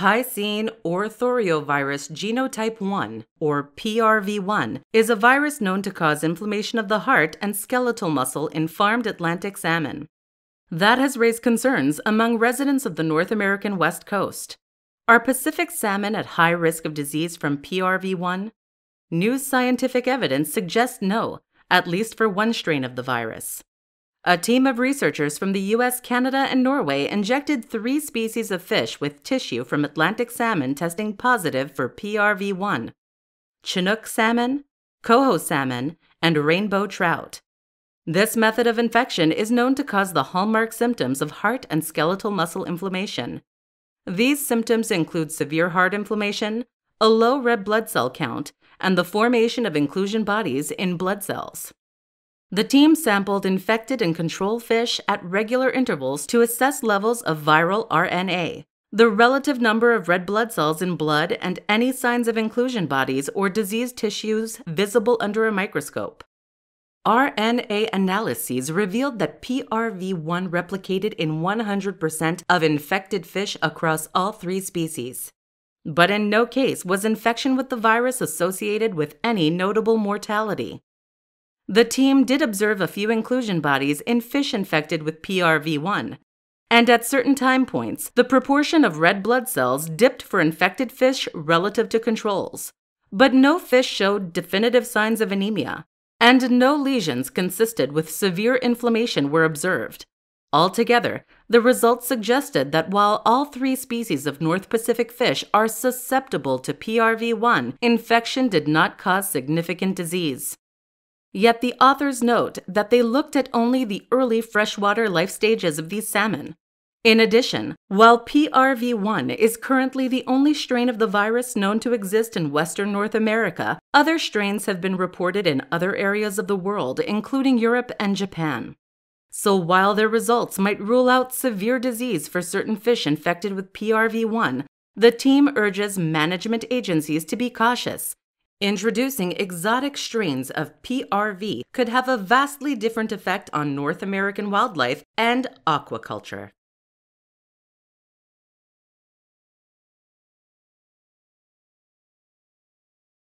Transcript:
Piscine orthoreovirus genotype 1, or PRV1, is a virus known to cause inflammation of the heart and skeletal muscle in farmed Atlantic salmon. That has raised concerns among residents of the North American West Coast. Are Pacific salmon at high risk of disease from PRV1? New scientific evidence suggests no, at least for one strain of the virus. A team of researchers from the US, Canada, and Norway injected three species of fish with tissue from Atlantic salmon testing positive for PRV1 Chinook salmon, coho salmon, and rainbow trout. This method of infection is known to cause the hallmark symptoms of heart and skeletal muscle inflammation. These symptoms include severe heart inflammation, a low red blood cell count, and the formation of inclusion bodies in blood cells. The team sampled infected and control fish at regular intervals to assess levels of viral RNA, the relative number of red blood cells in blood, and any signs of inclusion bodies or diseased tissues visible under a microscope. RNA analyses revealed that PRV1 replicated in 100% of infected fish across all three species. But in no case was infection with the virus associated with any notable mortality. The team did observe a few inclusion bodies in fish infected with PRV1, and at certain time points, the proportion of red blood cells dipped for infected fish relative to controls. But no fish showed definitive signs of anemia, and no lesions consisted with severe inflammation were observed. Altogether, the results suggested that while all three species of North Pacific fish are susceptible to PRV1, infection did not cause significant disease. Yet the authors note that they looked at only the early freshwater life stages of these salmon. In addition, while PRV1 is currently the only strain of the virus known to exist in Western North America, other strains have been reported in other areas of the world, including Europe and Japan. So while their results might rule out severe disease for certain fish infected with PRV1, the team urges management agencies to be cautious Introducing exotic strains of PRV could have a vastly different effect on North American wildlife and aquaculture.